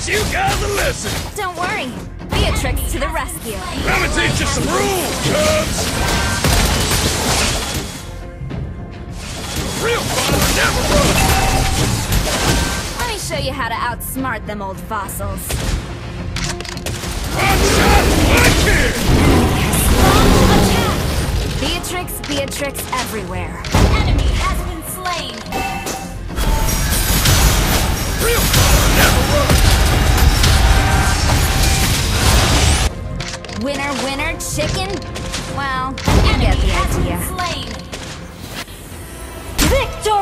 teach you guys a lesson. Don't worry. Beatrix to the rescue. Let me teach you some rules, cubs. Real father never runs. Let me show you how to outsmart them old fossils. One shot, one. Beatrix, Beatrix everywhere. Enemy Winner, winner, chicken. Well, you get the idea. Slain. Victory!